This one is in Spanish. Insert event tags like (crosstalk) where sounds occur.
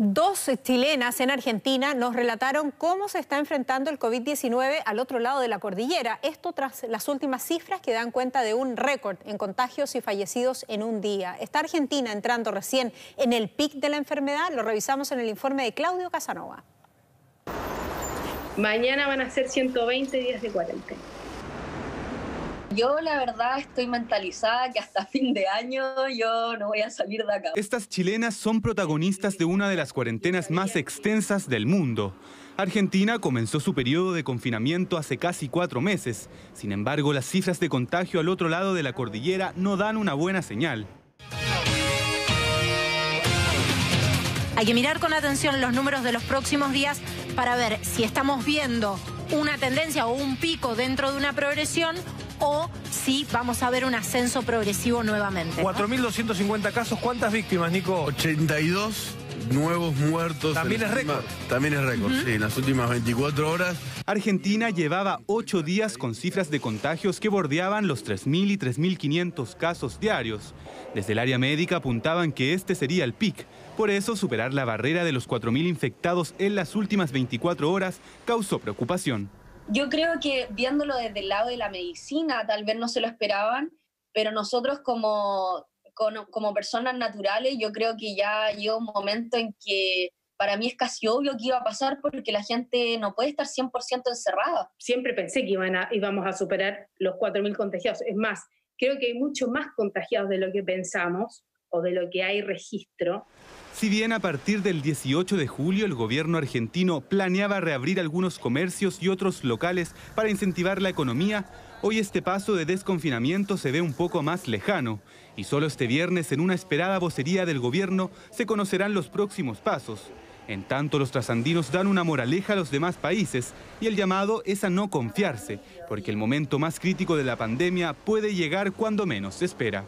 Dos chilenas en Argentina nos relataron cómo se está enfrentando el COVID-19 al otro lado de la cordillera. Esto tras las últimas cifras que dan cuenta de un récord en contagios y fallecidos en un día. ¿Está Argentina entrando recién en el pic de la enfermedad? Lo revisamos en el informe de Claudio Casanova. Mañana van a ser 120 días de cuarentena. Yo la verdad estoy mentalizada que hasta (laughs) fin de año yo no voy a salir de acá. Estas chilenas son protagonistas de una de las cuarentenas más extensas del mundo. Argentina comenzó su periodo de confinamiento hace casi cuatro meses. Sin embargo, las cifras de contagio al otro lado de la cordillera no dan una buena señal. Hay que mirar con atención los números de los próximos días para ver si estamos viendo una tendencia o un pico dentro de una progresión o si vamos a ver un ascenso progresivo nuevamente. 4.250 casos, ¿cuántas víctimas, Nico? 82 nuevos muertos. También es récord. También es récord, sí, en las últimas 24 horas. Argentina llevaba ocho días con cifras de contagios que bordeaban los 3.000 y 3.500 casos diarios. Desde el área médica apuntaban que este sería el pic. Por eso, superar la barrera de los 4.000 infectados en las últimas 24 horas causó preocupación. Yo creo que viéndolo desde el lado de la medicina, tal vez no se lo esperaban, pero nosotros como, como, personas naturales, yo creo que ya llegó un momento en que para mí es casi obvio que iba a pasar porque la gente no puede estar 100% encerrada. Siempre pensé que iban a, íbamos a superar los 4.000 contagiados. Es más, creo que hay mucho más contagiados de lo que pensamos o de lo que hay registro. Si bien a partir del 18 de julio el gobierno argentino planeaba reabrir algunos comercios y otros locales para incentivar la economía, hoy este paso de desconfinamiento se ve un poco más lejano. Y solo este viernes, en una esperada vocería del gobierno, se conocerán los próximos pasos. En tanto, los trasandinos dan una moraleja a los demás países y el llamado es a no confiarse, porque el momento más crítico de la pandemia puede llegar cuando menos se espera.